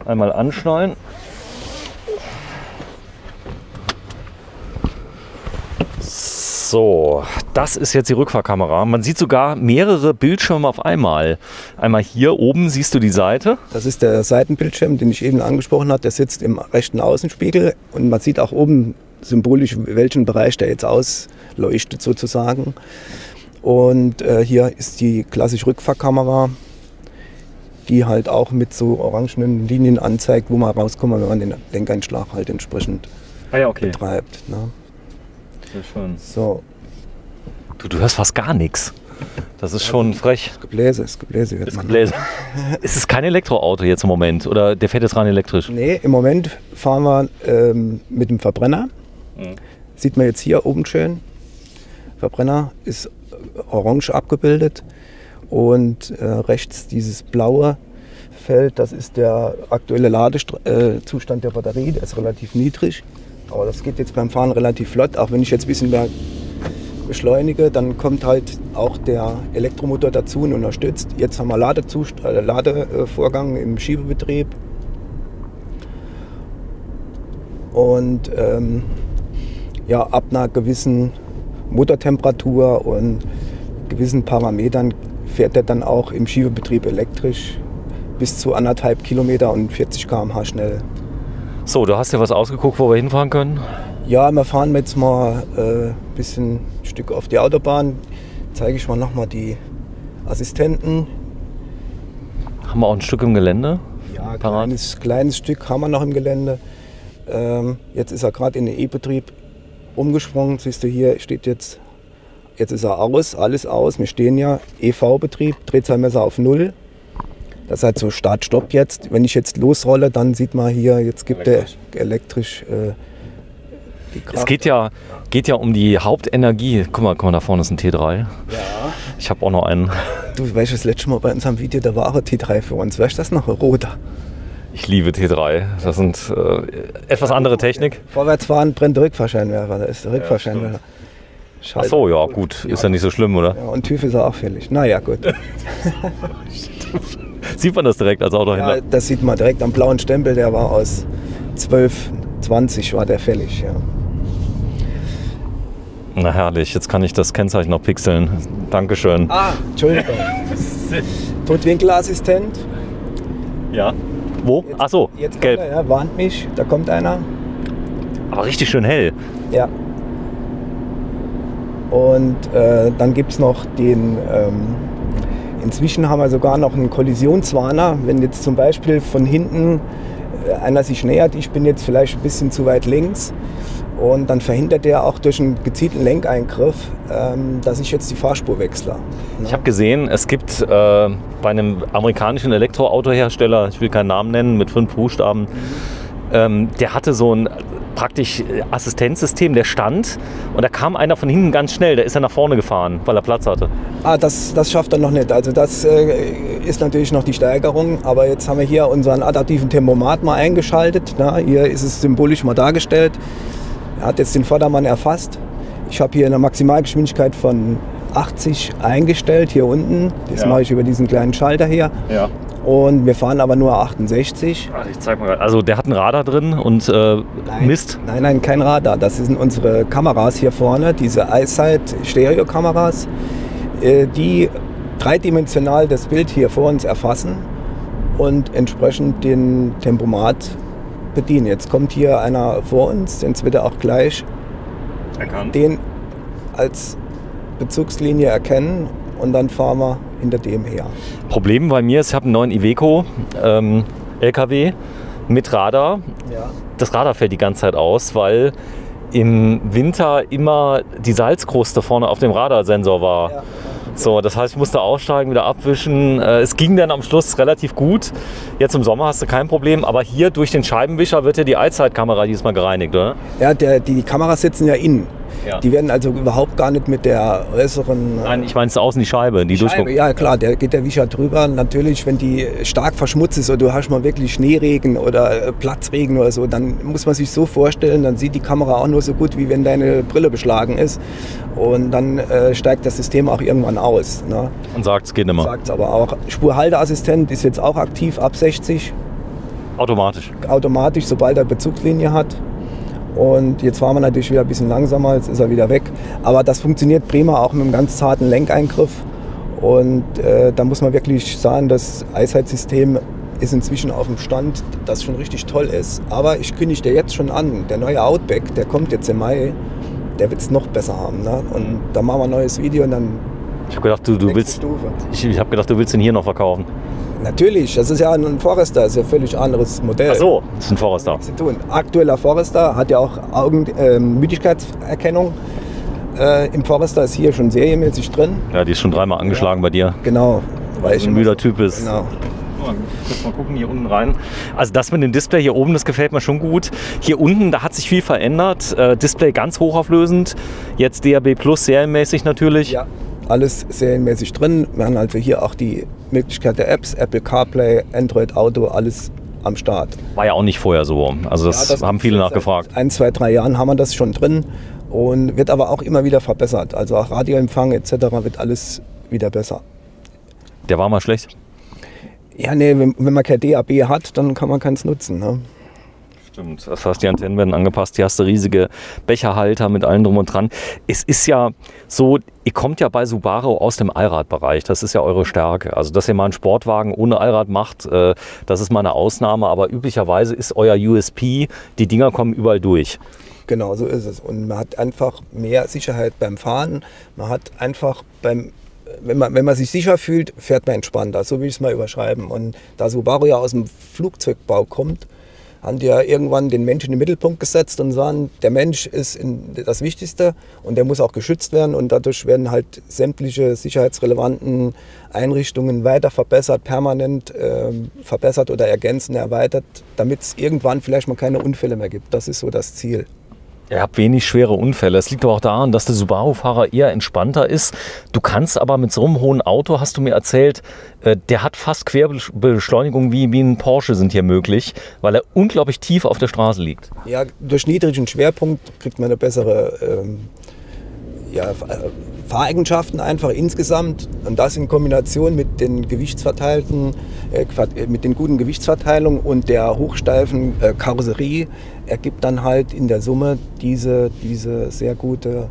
Einmal anschnallen. So, das ist jetzt die Rückfahrkamera. Man sieht sogar mehrere Bildschirme auf einmal. Einmal hier oben siehst du die Seite. Das ist der Seitenbildschirm, den ich eben angesprochen habe. Der sitzt im rechten Außenspiegel und man sieht auch oben symbolisch, welchen Bereich der jetzt ausleuchtet sozusagen. Und äh, hier ist die klassische Rückfahrkamera, die halt auch mit so orangenen Linien anzeigt, wo man rauskommt, wenn man den Lenkeinschlag halt entsprechend Ah ja, okay. betreibt. Ne? Schön. So, Du, du hörst fast gar nichts. Das ist schon frech. Gebläse, das Gebläse hört Das man. Gebläse. ist es kein Elektroauto jetzt im Moment? Oder der fährt jetzt rein elektrisch? Nee, im Moment fahren wir ähm, mit dem Verbrenner. Mhm. Sieht man jetzt hier oben schön. Verbrenner ist äh, orange abgebildet und äh, rechts dieses blaue Feld, das ist der aktuelle Ladezustand äh, der Batterie, der ist relativ niedrig. Aber das geht jetzt beim Fahren relativ flott, auch wenn ich jetzt ein bisschen mehr beschleunige, dann kommt halt auch der Elektromotor dazu und unterstützt. Jetzt haben wir Ladezust äh, Ladevorgang im Schiebebetrieb. Und ähm, ja, ab einer gewissen Motortemperatur und gewissen Parametern fährt er dann auch im Schiebebetrieb elektrisch bis zu anderthalb Kilometer und 40 km/h schnell. So, du hast dir was ausgeguckt, wo wir hinfahren können? Ja, wir fahren jetzt mal ein äh, bisschen ein Stück auf die Autobahn. Zeige ich mal nochmal die Assistenten. Haben wir auch ein Stück im Gelände? Ja, Parat. kleines, kleines Stück haben wir noch im Gelände. Ähm, jetzt ist er gerade in den E-Betrieb umgesprungen. Siehst du hier steht jetzt, jetzt ist er aus, alles aus. Wir stehen ja EV-Betrieb, Drehzahlmesser auf Null. Das ist halt so Start-Stopp jetzt. Wenn ich jetzt losrolle, dann sieht man hier, jetzt gibt Elektrisch. er elektrisch äh, die Kraft. Es geht ja, geht ja um die Hauptenergie. Guck mal, guck mal, da vorne ist ein T3. ja. Ich habe auch noch einen. Du weißt, das letzte Mal bei unserem Video, da war ein T3 für uns. Weißt du das noch? Ein roter. Ich liebe T3. Das sind äh, etwas andere Technik. Vorwärtsfahren brennt der Rückfahrscheinwerfer. Da ist der Rückfahrscheinwerfer. Ach Scheiße. so, ja, gut. Ist ja nicht so schlimm, oder? Ja, und TÜV ist auch fällig. Naja, gut. <laughs> Sieht man das direkt als Auto Ja, das sieht man direkt am blauen Stempel, der war aus 12, 20 war der fällig. Ja. Na herrlich, jetzt kann ich das Kennzeichen noch pixeln. Dankeschön. Ah, Entschuldigung. <laughs> Totwinkelassistent. Ja. Wo? Jetzt- Ach so, Jetzt gelb. Er, ja, warnt mich, da kommt einer. Aber richtig schön hell. Ja. Und äh, dann gibt es noch den, ähm, inzwischen haben wir sogar noch einen Kollisionswarner. Wenn jetzt zum Beispiel von hinten äh, einer sich nähert, ich bin jetzt vielleicht ein bisschen zu weit links und dann verhindert der auch durch einen gezielten Lenkeingriff, ähm, dass ich jetzt die Fahrspur wechsle. Ich habe gesehen, es gibt äh, bei einem amerikanischen Elektroautohersteller, ich will keinen Namen nennen, mit fünf Buchstaben, ähm, der hatte so ein praktisch äh, Assistenzsystem, der stand und da kam einer von hinten ganz schnell, der ist dann nach vorne gefahren, weil er Platz hatte. Ah, das, das schafft er noch nicht. Also das äh, ist natürlich noch die Steigerung. Aber jetzt haben wir hier unseren adaptiven Tempomat mal eingeschaltet. Na, hier ist es symbolisch mal dargestellt. Er hat jetzt den Vordermann erfasst. Ich habe hier eine Maximalgeschwindigkeit von 80 eingestellt, hier unten. Das Ja. mache ich über diesen kleinen Schalter hier. Ja. Und wir fahren aber nur 68. Also ich zeig mal grad. Also der hat einen Radar drin und äh, misst. Nein, nein, kein Radar. Das sind unsere Kameras hier vorne, diese EyeSight-Stereo-Kameras, äh, die dreidimensional das Bild hier vor uns erfassen und entsprechend den Tempomat bedienen. Jetzt kommt hier einer vor uns, jetzt wird er auch gleich Erkannt. den als Bezugslinie erkennen und dann fahren wir hinter dem her. Problem bei mir ist, ich habe einen neuen Iveco ähm, LKW mit Radar. Ja. Das Radar fällt die ganze Zeit aus, weil im Winter immer die Salzkruste vorne auf dem Radarsensor war. Ja. So, das heißt, ich musste aussteigen, wieder abwischen. Äh, Es ging dann am Schluss relativ gut. Jetzt im Sommer hast du kein Problem, aber hier durch den Scheibenwischer wird ja die Allzeitkamera diesmal gereinigt, oder? Ja, der, die Kameras sitzen ja innen. Ja. Die werden also überhaupt gar nicht mit der äußeren äh, Nein, ich meine es ist außen die Scheibe, die Scheibe, durchguckt. ja klar, der geht der Wischer drüber. Natürlich, wenn die stark verschmutzt ist oder du hast mal wirklich Schneeregen oder äh, Platzregen oder so, dann muss man sich so vorstellen, dann sieht die Kamera auch nur so gut, wie wenn deine Brille beschlagen ist. Und dann äh, steigt das System auch irgendwann aus. Ne? Und sagt, es geht immer. Sagt aber auch. Spurhalteassistent ist jetzt auch aktiv ab 60, Automatisch. automatisch, sobald er Bezugslinie hat. Und jetzt fahren wir natürlich wieder ein bisschen langsamer, jetzt ist er wieder weg. Aber das funktioniert prima auch mit einem ganz zarten Lenkeingriff. Und äh, da muss man wirklich sagen, das Eyesight-System ist inzwischen auf dem Stand, das schon richtig toll ist. Aber ich kündige dir jetzt schon an, der neue Outback, der kommt jetzt im Mai, der wird es noch besser haben. Ne? Und da machen wir ein neues Video und dann Ich habe gedacht, du, du willst. Stufe. Ich, ich habe gedacht, du willst ihn hier noch verkaufen. Natürlich, das ist ja ein Forester, das ist ja ein völlig anderes Modell. Ach so, das ist ein Forester. zu tun. Aktueller Forester hat ja auch Augen, ähm, Müdigkeitserkennung. Äh, Im Forester ist hier schon serienmäßig drin. Ja, die ist schon dreimal angeschlagen bei dir. Genau. Weil du ein müder Typ bist. Genau. Mal kurz mal gucken hier unten rein. Also das mit dem Display hier oben, das gefällt mir schon gut. Hier unten, da hat sich viel verändert. Äh, Display ganz hochauflösend. Jetzt DAB Plus serienmäßig natürlich. Ja, alles serienmäßig drin. Wir haben also hier auch die Möglichkeit der Apps, Apple CarPlay, Android Auto, alles am Start. War ja auch nicht vorher so. Also das, Ja, haben viele seit nachgefragt. Ein, zwei, drei Jahren haben wir das schon drin und wird aber auch immer wieder verbessert. Also auch Radioempfang etc. wird alles wieder besser. Der war mal schlecht. Ja, nee, wenn, wenn man kein DAB hat, dann kann man keins nutzen. Ne? Stimmt. Das heißt, die Antennen werden angepasst. Hier hast du riesige Becherhalter mit allem drum und dran. Es ist ja so, ihr kommt ja bei Subaru aus dem Allradbereich. Das ist ja eure Stärke. Also, dass ihr mal einen Sportwagen ohne Allrad macht, äh, das ist mal eine Ausnahme. Aber üblicherweise ist euer USP, die Dinger kommen überall durch. Genau, so ist es. Und man hat einfach mehr Sicherheit beim Fahren. Man hat einfach beim, wenn man, wenn man sich sicher fühlt, fährt man entspannter. So will ich es mal überschreiben. Und da Subaru ja aus dem Flugzeugbau kommt, haben die ja irgendwann den Menschen in den Mittelpunkt gesetzt und sagen, der Mensch ist das Wichtigste und der muss auch geschützt werden und dadurch werden halt sämtliche sicherheitsrelevanten Einrichtungen weiter verbessert, permanent ähm, verbessert oder ergänzend erweitert, damit es irgendwann vielleicht mal keine Unfälle mehr gibt. Das ist so das Ziel. Ihr habt wenig schwere Unfälle. Es liegt aber auch daran, dass der Subaru-Fahrer eher entspannter ist. Du kannst aber mit so einem hohen Auto, hast du mir erzählt, äh, der hat fast Querbeschleunigung wie, wie ein Porsche sind hier möglich, weil er unglaublich tief auf der Straße liegt. Ja, durch niedrigen Schwerpunkt kriegt man eine bessere ähm, ja, äh, Fahreigenschaften einfach insgesamt und das in Kombination mit den gewichtsverteilten, äh, äh, mit den guten Gewichtsverteilungen und der hochsteifen äh, Karosserie ergibt dann halt in der Summe diese, diese sehr gute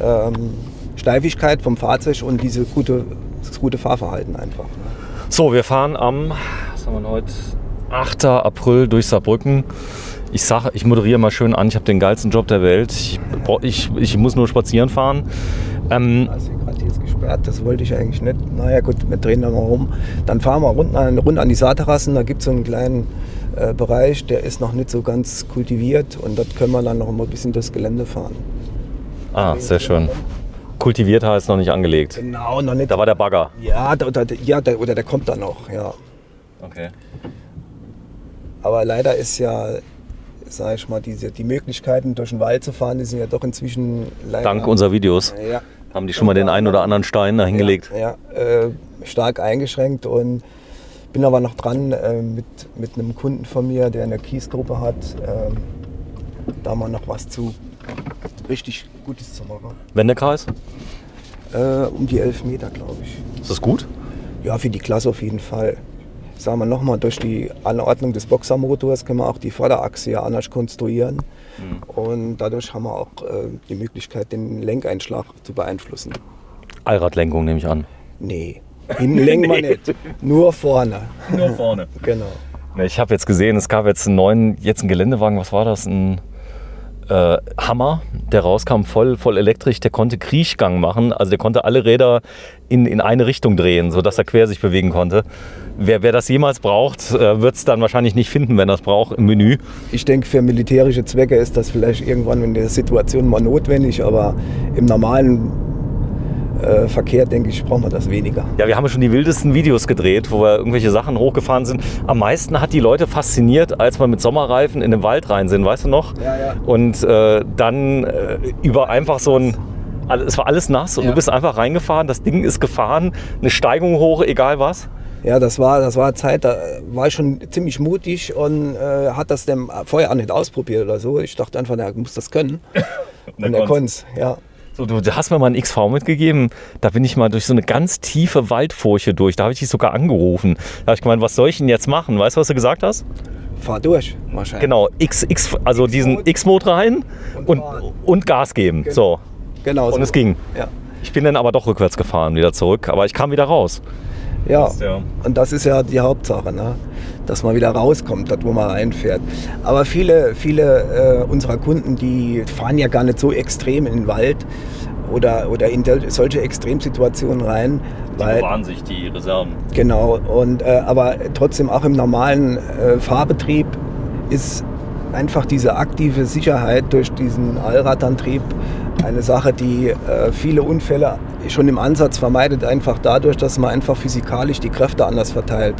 ähm, Steifigkeit vom Fahrzeug und diese gute, gute Fahrverhalten einfach. So, wir fahren am, was haben wir heute? 8. April durch Saarbrücken. Ich sage, ich moderiere mal schön an, ich habe den geilsten Job der Welt. Ich, ich, ich muss nur spazieren fahren. Ähm, also gerade hier ist gesperrt, das wollte ich eigentlich nicht. Naja gut, wir drehen da mal rum. Dann fahren wir rund, rund an die Saarterrassen, da gibt es so einen kleinen äh, Bereich, der ist noch nicht so ganz kultiviert und dort können wir dann noch mal ein bisschen das Gelände fahren. Ah, sehr schön. Kultiviert heißt noch nicht angelegt. Genau, noch nicht. Da war der Bagger. Ja, oder, ja, der, oder der kommt dann noch, ja. Okay. Aber leider ist ja, sag ich mal, diese, die Möglichkeiten durch den Wald zu fahren, die sind ja doch inzwischen leider. Dank unserer Videos. Ja. Haben die schon mal den einen oder anderen Stein da hingelegt? Ja, ja äh, stark eingeschränkt und bin aber noch dran äh, mit, mit einem Kunden von mir, der eine Kiesgruppe hat, äh, da mal noch was zu richtig Gutes zu machen. Wendekreis? Äh, um die 11 Meter, glaube ich. Ist das gut? Ja, für die Klasse auf jeden Fall. Sagen wir nochmal, durch die Anordnung des Boxermotors können wir auch die Vorderachse ja anders konstruieren. Mhm. Und dadurch haben wir auch äh, die Möglichkeit, den Lenkeinschlag zu beeinflussen. Allradlenkung nehme ich an. Nee, hinten lenken wir <laughs> nicht. Nur vorne. Nur vorne. genau. Ich habe jetzt gesehen, es gab jetzt einen neuen, jetzt einen Geländewagen, was war das? Ein äh, Hammer, der rauskam, voll, voll elektrisch. Der konnte Kriechgang machen, also der konnte alle Räder in, in eine Richtung drehen, sodass er quer sich bewegen konnte. Wer, wer das jemals braucht, äh, wird es dann wahrscheinlich nicht finden, wenn er es braucht im Menü. Ich denke, für militärische Zwecke ist das vielleicht irgendwann in der Situation mal notwendig, aber im normalen äh, Verkehr, denke ich, braucht man das weniger. Ja, wir haben schon die wildesten Videos gedreht, wo wir irgendwelche Sachen hochgefahren sind. Am meisten hat die Leute fasziniert, als wir mit Sommerreifen in den Wald rein sind, weißt du noch? Ja, ja. Und äh, dann äh, über einfach so ein es war alles nass und ja. du bist einfach reingefahren, das Ding ist gefahren, eine Steigung hoch, egal was. Ja, das war, das war Zeit, da war ich schon ziemlich mutig und äh, hat das dem vorher auch nicht ausprobiert oder so. Ich dachte einfach, er muss das können. <laughs> und er konnte es, ja. So, du hast mir mal ein XV mitgegeben. Da bin ich mal durch so eine ganz tiefe Waldfurche durch. Da habe ich dich sogar angerufen. Da habe ich gemeint, was soll ich denn jetzt machen? Weißt du, was du gesagt hast? Fahr durch, wahrscheinlich. Genau, X, X, also X diesen X-Mode rein und, und, Gas geben. Genau. So. Genau. Und so. es ging. Ja. Ich bin dann aber doch rückwärts gefahren, wieder zurück. Aber ich kam wieder raus. Ja, und das ist ja die Hauptsache, ne? dass man wieder rauskommt, dort wo man reinfährt. Aber viele, viele äh, unserer Kunden, die fahren ja gar nicht so extrem in den Wald oder, oder in solche Extremsituationen rein. Die weil, bewahren sich die Reserven. Genau, und, äh, aber trotzdem auch im normalen äh, Fahrbetrieb ist einfach diese aktive Sicherheit durch diesen Allradantrieb eine Sache, die äh, viele Unfälle schon im Ansatz vermeidet, einfach dadurch, dass man einfach physikalisch die Kräfte anders verteilt.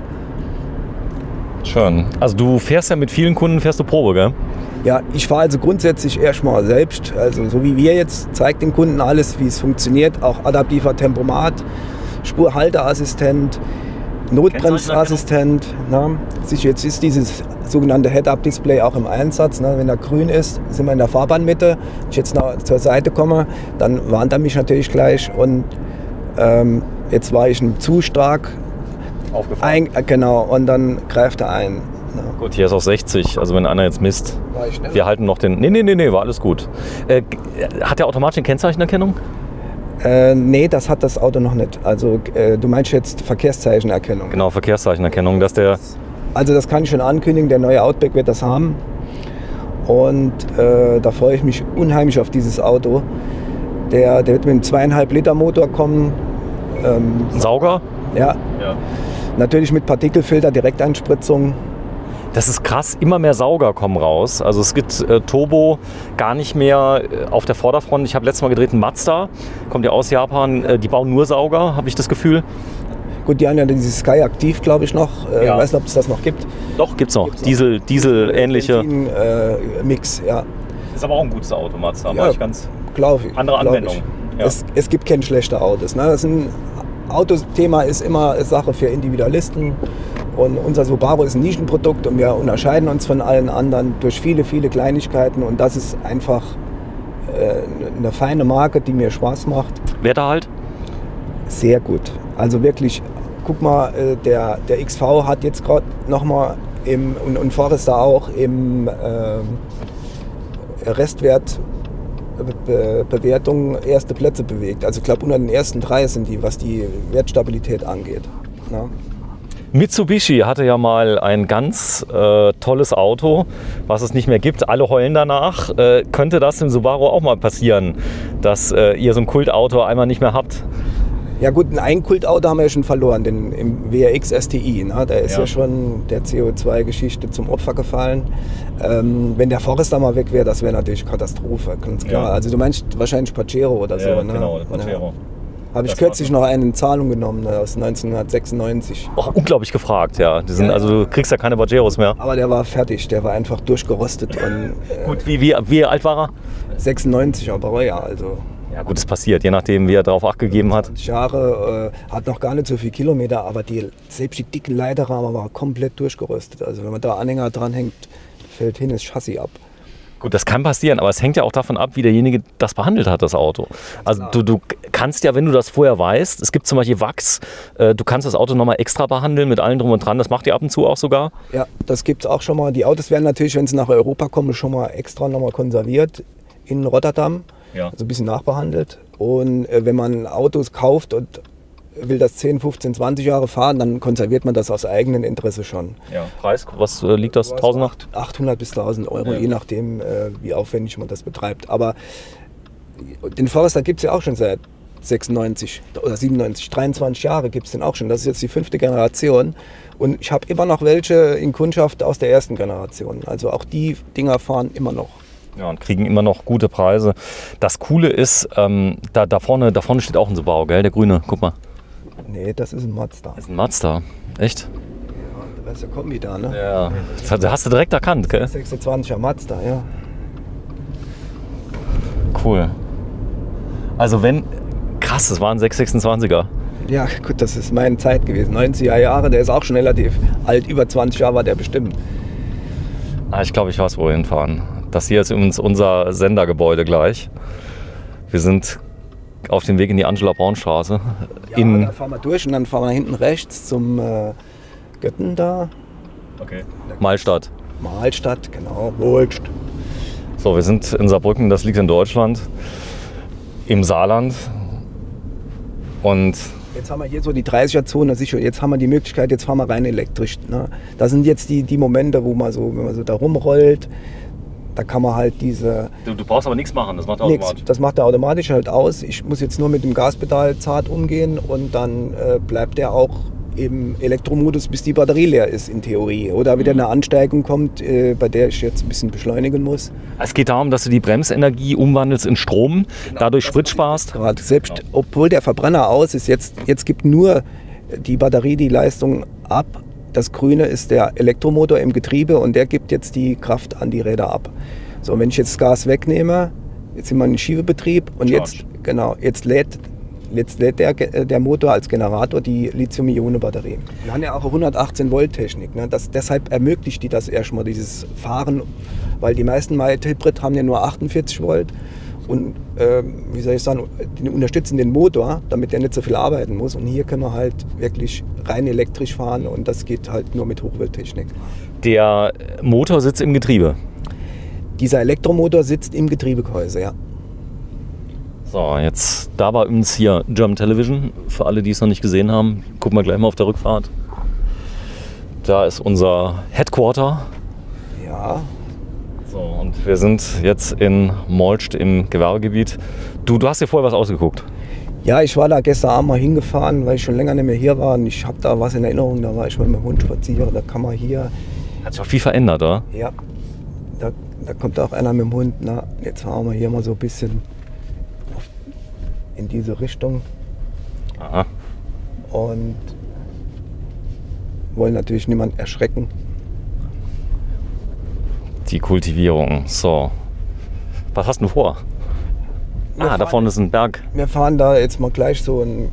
Schön. Also du fährst ja mit vielen Kunden, fährst du Probe, gell? Ja, ich fahre also grundsätzlich erstmal selbst. Also so wie wir jetzt, zeigt den Kunden alles, wie es funktioniert. Auch adaptiver Tempomat, Spurhalteassistent, Notbremsassistent. Jetzt ist dieses sogenannte Head-Up-Display auch im Einsatz. Ne? Wenn er grün ist, sind wir in der Fahrbahnmitte. Wenn ich jetzt nach, zur Seite komme, dann warnt er mich natürlich gleich. Und ähm, jetzt war ich zu stark. Aufgefahren. Ein, genau, und dann greift er ein. Ja. Gut, hier ist auch 60, also wenn einer jetzt misst. War ich schnell? Wir halten noch den. Nee, nee, nee, nee, war alles gut. Äh, hat der automatische Kennzeichenerkennung? Äh, nee, das hat das Auto noch nicht. Also äh, du meinst jetzt Verkehrszeichenerkennung. Genau, Verkehrszeichenerkennung, dass der also das kann ich schon ankündigen, der neue Outback wird das haben. Und äh, da freue ich mich unheimlich auf dieses Auto. Der, der wird mit einem zweieinhalb Liter Motor kommen. Ähm, Sauger? Ja. ja. Natürlich mit Partikelfilter, Direkteinspritzung. Das ist krass, immer mehr Sauger kommen raus. Also es gibt äh, Turbo gar nicht mehr äh, auf der Vorderfront. Ich habe letztes Mal gedreht einen Mazda, kommt ja aus Japan. Äh, die bauen nur Sauger, habe ich das Gefühl. Gut, die haben ja dieses Sky aktiv, glaube ich, noch. Äh, ja. Ich weiß nicht, ob es das noch gibt. Doch, gibt es noch. Gibt's Diesel, noch. Diesel ähnliche. Äh, Mix, ja. Ist aber auch ein gutes Auto, Mazda. Ja, ich ganz glaub ich, andere Anwendung. Ja. Es, es, gibt keine schlechten Autos. Ne? Das ein Autothema ist immer Sache für Individualisten. Und unser Subaru ist ein Nischenprodukt und wir unterscheiden uns von allen anderen durch viele, viele Kleinigkeiten. Und das ist einfach äh, eine feine Marke, die mir Spaß macht. Wetterhalt? Sehr gut. Also wirklich guck mal, äh, der, der XV hat jetzt gerade nochmal im, und, und Forester auch im äh, Restwert Bewertung erste Plätze bewegt. Also ich glaube unter den ersten drei sind die, was die Wertstabilität angeht. Na? Mitsubishi hatte ja mal ein ganz äh, tolles Auto, was es nicht mehr gibt. Alle heulen danach. Äh, könnte das im Subaru auch mal passieren, dass äh, ihr so ein Kultauto einmal nicht mehr habt? Ja gut, ein Kultauto haben wir ja schon verloren, den im WRX STI. Ne? Der ist ja. Ja. schon der CO2-Geschichte zum Opfer gefallen. Ähm, wenn der Forester mal weg wäre, das wäre natürlich Katastrophe, ganz klar. Ja. Also du meinst wahrscheinlich Pajero oder so, ne? genau, Ja. Habe ich Das kürzlich noch einen in Zahlung genommen ne, aus 1996. Auch unglaublich gefragt, ja. Die sind, Ja. Also du kriegst ja keine Bajeros mehr. Aber der war fertig, der war einfach durchgerostet und äh, Gut, wie, wie, wie alt war 96 aber ja, also er? Ja gut, es passiert, je nachdem, wie er darauf Acht gegeben hat. 20 Jahre, äh, hat noch gar nicht so viel Kilometer, aber die, selbst die dicken Leiterrahmen war komplett durchgerostet. Also wenn man da Anhänger dranhängt, fällt hin das Chassis ab. Gut, das kann passieren, aber es hängt ja auch davon ab, wie derjenige das behandelt hat, das Auto. Also du, du kannst ja, wenn du das vorher weißt, es gibt zum Beispiel Wachs, äh, du kannst das Auto nochmal extra behandeln mit allem drum und dran. Das macht ihr ab und zu auch sogar. Ja, das gibt es auch schon mal. Die Autos werden natürlich, wenn sie nach Europa kommen, schon mal extra nochmal konserviert in Rotterdam. Ja. Also ein bisschen nachbehandelt. Und äh, wenn man Autos kauft und will das 10, 15, 20 Jahre fahren, dann konserviert man das aus eigenem Interesse schon. Ja. Preis, was äh, liegt das? Tausender? 800 bis 1000 Euro, Ja. je nachdem, äh, wie aufwendig man das betreibt. Aber den Forester gibt es ja auch schon seit 96 oder 97, 23 Jahre gibt es den auch schon. Das ist jetzt die fünfte Generation. Und ich habe immer noch welche in Kundschaft aus der ersten Generation. Also auch die Dinger fahren immer noch. Ja, und kriegen immer noch gute Preise. Das Coole ist, ähm, da, da, vorne, da vorne steht auch ein Subaru, gell? Der grüne, guck mal. Nee, das ist ein Mazda. Das ist ein Mazda. Echt? Da ist der Kombi da, ne? Ja. Das hast du direkt erkannt, gell? 26er Mazda, ja. Cool. Also wenn, krass, das war ein 626er. Ja, gut, das ist meine Zeit gewesen. 90er Jahre, der ist auch schon relativ alt. Über 20 Jahre war der bestimmt. Ah, ich glaube, ich weiß, wo wir hinfahren. Das hier ist übrigens unser Sendergebäude gleich. Wir sind auf dem Weg in die Angela Braun Straße. Ja, in, da fahren wir durch und dann fahren wir hinten rechts zum äh, Götten da. Malstadt. Mahlstadt, genau. Wohlst. So, wir sind in Saarbrücken, das liegt in Deutschland, im Saarland. Und Jetzt haben wir hier so die 30er-Zone, sicher. Jetzt haben wir die Möglichkeit, jetzt fahren wir rein elektrisch. Ne? Das sind jetzt die, die Momente, wo man so, wenn man so da rumrollt, da kann man halt diese. du, du brauchst aber nichts machen, das macht Nix, das macht er automatisch halt aus. Ich muss jetzt nur mit dem Gaspedal zart umgehen und dann äh, bleibt er auch im Elektromodus, bis die Batterie leer ist, in Theorie. Oder wieder eine Ansteigung kommt, äh, bei der ich jetzt ein bisschen beschleunigen muss. Es geht darum, dass du die Bremsenergie umwandelst in Strom, dadurch Sprit sparst. Gerade selbst, obwohl der Verbrenner aus ist, jetzt, jetzt gibt nur die Batterie die Leistung ab. Das Grüne ist der Elektromotor im Getriebe und der gibt jetzt die Kraft an die Räder ab. So, und wenn ich jetzt das Gas wegnehme, jetzt sind wir in Schiebebetrieb und Charge. jetzt, genau, jetzt lädt, jetzt lädt der, äh, der Motor als Generator die Lithium-Ionen-Batterie. Wir haben ja auch 118 Volt Technik. Ne? Das, deshalb ermöglicht die das erstmal, dieses Fahren, weil die meisten Mild-Hybrid haben ja nur 48 Volt und ähm, wie soll ich sagen, die unterstützen den Motor, damit der nicht so viel arbeiten muss. Und hier können wir halt wirklich rein elektrisch fahren und das geht halt nur mit Hochvolttechnik. Der Motor sitzt im Getriebe. Dieser Elektromotor sitzt im Getriebegehäuse, ja. So, jetzt da bei uns hier German Television. Für alle, die es noch nicht gesehen haben, gucken wir gleich mal auf der Rückfahrt. Da ist unser Headquarter. Ja, So, und wir sind jetzt in Molst im Gewerbegebiet. Du, du hast dir vorher was ausgeguckt. ja ich war da gestern Abend mal hingefahren, weil ich schon länger nicht mehr hier war. Und ich habe da was in Erinnerung, da war ich mit meinem Hund spazieren. Da kann man hier, Hat sich auch viel verändert, oder? ja, da, da kommt auch einer mit dem Hund. Na, jetzt fahren wir hier mal so ein bisschen in diese Richtung. Aha. und wollen natürlich niemand erschrecken. Die Kultivierung. So. Was hast du denn vor? Wir Ah, da vorne ist ein Berg. Wir fahren da jetzt mal gleich so ein,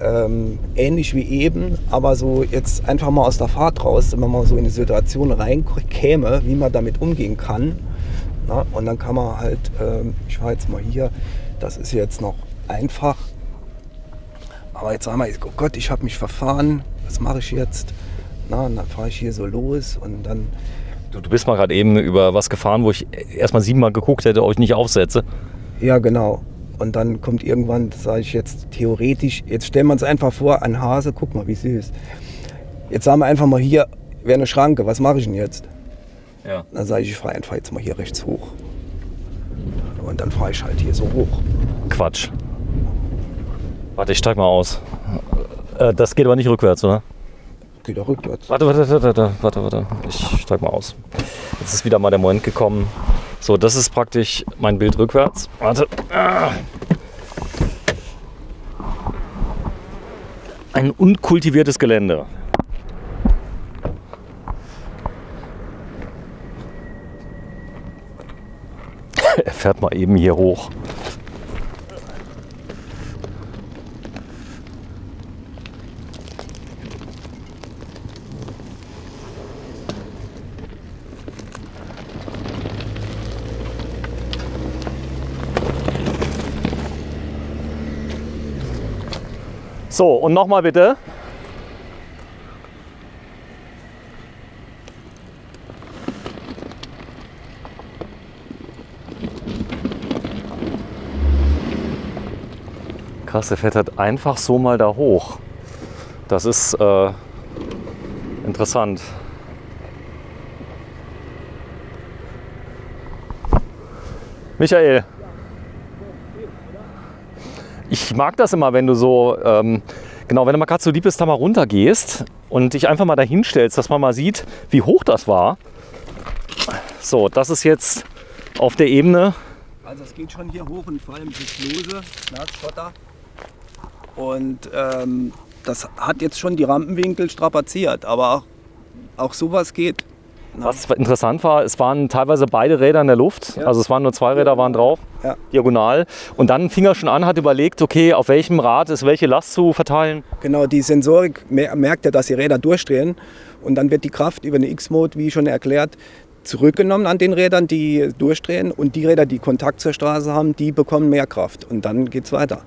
ähm, ähnlich wie eben, aber so jetzt einfach mal aus der Fahrt raus, wenn man mal so in die Situation reinkäme, wie man damit umgehen kann. Na, und dann kann man halt, ähm, ich fahre jetzt mal hier, das ist jetzt noch einfach. Aber jetzt sagen wir, oh Gott, ich habe mich verfahren, was mache ich jetzt? Na, und dann fahre ich hier so los und dann Du, du bist mal gerade eben über was gefahren, wo ich erstmal siebenmal geguckt hätte, ob ich nicht aufsetze. Ja, genau. Und dann kommt irgendwann, sage ich jetzt theoretisch, jetzt stellen wir uns einfach vor, ein Hase, guck mal, wie süß. Jetzt sagen wir einfach mal hier wäre eine Schranke, was mache ich denn jetzt? Ja. Dann sage ich, ich fahre einfach jetzt mal hier rechts hoch. Und dann fahre ich halt hier so hoch. Quatsch. Warte, ich steig mal aus. Äh, das geht aber nicht rückwärts, oder? Geht auch rückwärts. Warte, warte, warte, warte, warte. Ich steig mal aus. Jetzt ist wieder mal der Moment gekommen. So, das ist praktisch mein Bild rückwärts. Warte. Ein unkultiviertes Gelände. <laughs> er fährt mal eben hier hoch. So, und nochmal bitte. Krass, der fährt halt einfach so mal da hoch. Das ist äh, interessant. Michael, ich mag das immer, wenn du so, ähm, genau, wenn du mal gerade so lieb bist, da mal runtergehst und dich einfach mal dahin stellst, dass man mal sieht, wie hoch das war. So, das ist jetzt auf der Ebene. Also es geht schon hier hoch und vor allem das Lose, Glaschotter. Und ähm, das hat jetzt schon die Rampenwinkel strapaziert, aber auch, auch sowas geht. Was interessant war, es waren teilweise beide Räder in der Luft. Ja. Also es waren nur zwei Räder waren drauf, Ja. diagonal. Und dann fing er schon an, hat überlegt, okay, auf welchem Rad ist welche Last zu verteilen. Genau, die Sensorik mer- merkt ja, dass die Räder durchdrehen und dann wird die Kraft über eine X-Mode, wie schon erklärt, zurückgenommen an den Rädern, die durchdrehen und die Räder, die Kontakt zur Straße haben, die bekommen mehr Kraft und dann geht's weiter.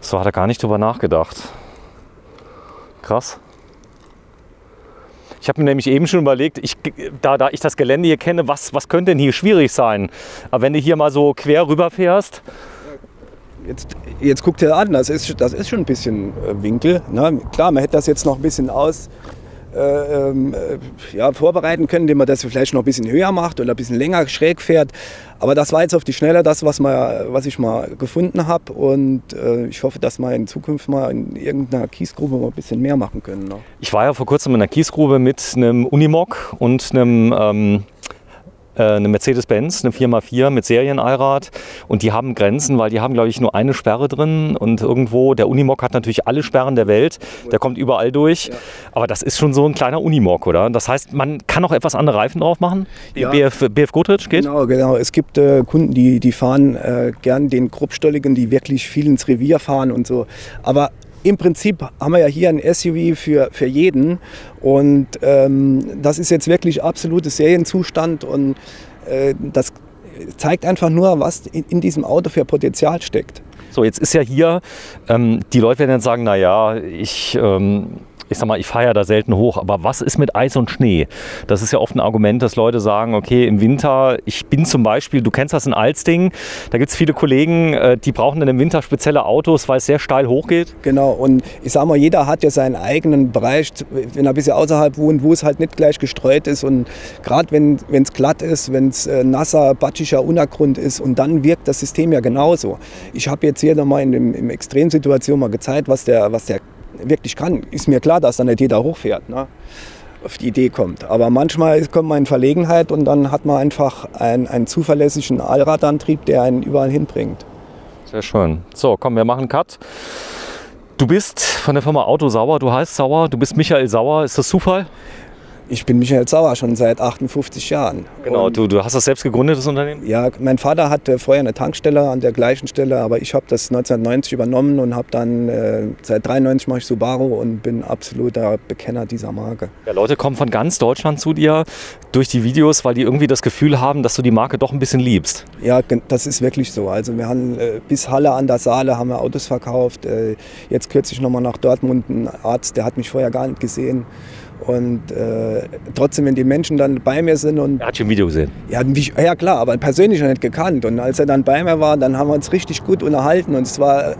So hat er gar nicht drüber nachgedacht. Krass. Ich habe mir nämlich eben schon überlegt, ich, da, da ich das Gelände hier kenne, was, was könnte denn hier schwierig sein? Aber wenn du hier mal so quer rüberfährst, Jetzt, jetzt guckt ihr an, das ist, das ist schon ein bisschen äh, Winkel. Ne? Klar, man hätte das jetzt noch ein bisschen aus äh, ähm, äh, ja, vorbereiten können, indem man das vielleicht noch ein bisschen höher macht oder ein bisschen länger schräg fährt. Aber das war jetzt auf die Schnelle das, was, mal, was ich mal gefunden habe. Und äh, ich hoffe, dass wir in Zukunft mal in irgendeiner Kiesgrube mal ein bisschen mehr machen können. Ne? ich war ja vor kurzem in einer Kiesgrube mit einem Unimog und einem, ähm, äh, einem Mercedes-Benz, eine 4x4 mit Serienallrad. Und die haben Grenzen, weil die haben, glaube ich, nur eine Sperre drin. Und irgendwo, der Unimog hat natürlich alle Sperren der Welt. Der kommt überall durch. Ja. Aber das ist schon so ein kleiner Unimog, oder? Das heißt, man kann auch etwas andere Reifen drauf machen. Ja. BF, BF Goodrich geht? Genau, genau. Es gibt äh, Kunden, die, die fahren äh, gern den grobstolligen, die wirklich viel ins Revier fahren und so. Aber im Prinzip haben wir ja hier ein SUV für, für jeden. Und ähm, das ist jetzt wirklich absolutes Serienzustand. Und äh, das zeigt einfach nur, was in, in diesem Auto für Potenzial steckt. So, jetzt ist ja hier, ähm, die Leute werden jetzt sagen, naja, ich, ähm, ich sag mal, ich fahre ja da selten hoch, aber was ist mit Eis und Schnee? Das ist ja oft ein Argument, dass Leute sagen, okay, im Winter, ich bin zum Beispiel, du kennst das in Alsting, da gibt es viele Kollegen, äh, die brauchen dann im Winter spezielle Autos, weil es sehr steil hochgeht. Genau, und ich sag mal, jeder hat ja seinen eigenen Bereich, wenn er ein bisschen außerhalb wohnt, wo es halt nicht gleich gestreut ist. Und gerade wenn es glatt ist, wenn es äh, nasser, batschiger Untergrund ist, und dann wirkt das System ja genauso. Ich habe jetzt hier nochmal in, dem- Extremsituation mal gezeigt, was der, was der wirklich kann. Ist mir klar, dass da nicht jeder hochfährt. Ne? auf die Idee kommt. Aber manchmal kommt man in Verlegenheit und dann hat man einfach einen, einen zuverlässigen Allradantrieb, der einen überall hinbringt. Sehr schön. So, komm, wir machen einen Cut. Du bist von der Firma Auto Sauer, du heißt Sauer, du bist Michael Sauer, ist das Zufall? Ich bin Michael Sauer schon seit 58 Jahren. Genau, Und du, du hast das selbst gegründet, das Unternehmen? Ja, mein Vater hatte vorher eine Tankstelle an der gleichen Stelle, aber ich habe das 1990 übernommen und habe dann äh, seit 93 mache ich Subaru und bin absoluter Bekenner dieser Marke. Ja, Leute kommen von ganz Deutschland zu dir durch die Videos, weil die irgendwie das Gefühl haben, dass du die Marke doch ein bisschen liebst. Ja, das ist wirklich so. Also wir haben äh, bis Halle an der Saale haben wir Autos verkauft. Äh, jetzt kürzlich nochmal nach Dortmund ein Arzt, der hat mich vorher gar nicht gesehen. Und äh, trotzdem, wenn die Menschen dann bei mir sind und. Er hat schon ein Video gesehen. Ja, ja klar, aber persönlich noch nicht gekannt. Und als er dann bei mir war, dann haben wir uns richtig gut unterhalten und es war äh,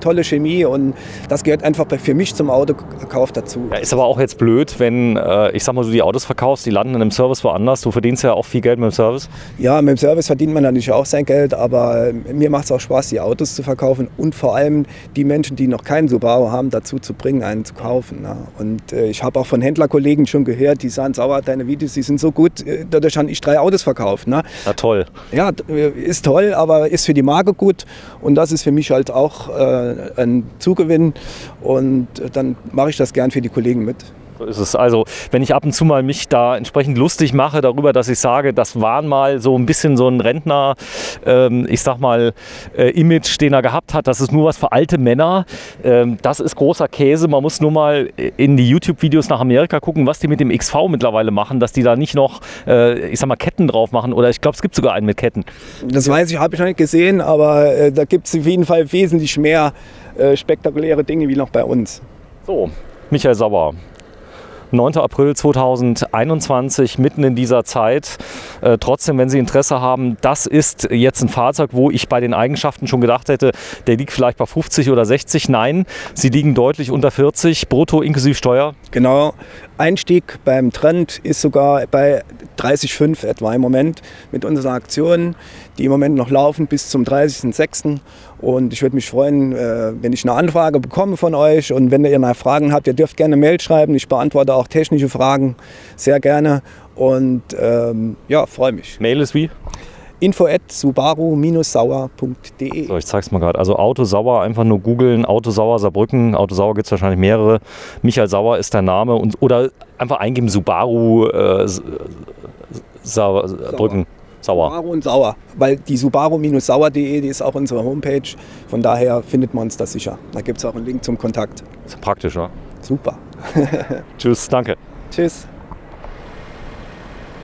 tolle Chemie und das gehört einfach für mich zum Autokauf dazu. Ja, ist aber auch jetzt blöd, wenn, äh, ich sag mal, du die Autos verkaufst, die landen in einem Service woanders. Du verdienst ja auch viel Geld mit dem Service. Ja, mit dem Service verdient man natürlich auch sein Geld, aber mir macht es auch Spaß, die Autos zu verkaufen und vor allem die Menschen, die noch keinen Subaru haben, dazu zu bringen, einen zu kaufen. Ne? Und äh, ich habe auch von Händlerkollegen schon gehört, die sagen, sauer, deine Videos, die sind so gut, äh, dadurch habe ich drei Autos verkauft. Ne? Ja, toll. Ja, äh, ist toll, aber ist für die Marke gut und das ist für mich halt auch äh, ein Zugewinn und dann mache ich das gern für die Kollegen mit. So ist es. Also, wenn ich ab und zu mal mich da entsprechend lustig mache darüber, dass ich sage, das waren mal so ein bisschen so ein Rentner, ähm, ich sag mal, äh, Image, den er gehabt hat. Das ist nur was für alte Männer. Ähm, das ist großer Käse. Man muss nur mal in die YouTube-Videos nach Amerika gucken, was die mit dem XV mittlerweile machen, dass die da nicht noch, äh, ich sag mal, Ketten drauf machen. Oder ich glaube, es gibt sogar einen mit Ketten. Das weiß ich, habe ich noch nicht gesehen, aber äh, da gibt es auf jeden Fall wesentlich mehr äh, spektakuläre Dinge wie noch bei uns. So, Michael Sauer, 9. April 2021, mitten in dieser Zeit. Äh, trotzdem, wenn Sie Interesse haben, das ist jetzt ein Fahrzeug, wo ich bei den Eigenschaften schon gedacht hätte, der liegt vielleicht bei 50 oder 60. Nein, sie liegen deutlich unter 40, brutto inklusive Steuer. Genau, Einstieg beim Trend ist sogar bei 30,5 etwa im Moment mit unseren Aktionen, die im Moment noch laufen bis zum 30.06. Und ich würde mich freuen, äh, wenn ich eine Anfrage bekomme von euch. Und wenn ihr noch Fragen habt, ihr dürft gerne Mail schreiben. Ich beantworte auch technische Fragen sehr gerne. Und ähm, ja, freue mich. Mail ist wie? Info at subaru-sauer.de. So, ich zeig's mal gerade. Also Auto Sauer, einfach nur googeln, Auto Sauer Saarbrücken. Auto Sauer gibt es wahrscheinlich mehrere. Michael Sauer ist der Name. Und, oder einfach eingeben Subaru äh, Saarbrücken. Sauer. Subaru und Sauer, weil die subaru-sauer.de, die ist auch unsere Homepage. Von daher findet man uns das sicher. Da gibt es auch einen Link zum Kontakt. Ist praktisch, ja? Super. <laughs> Tschüss, danke. Tschüss.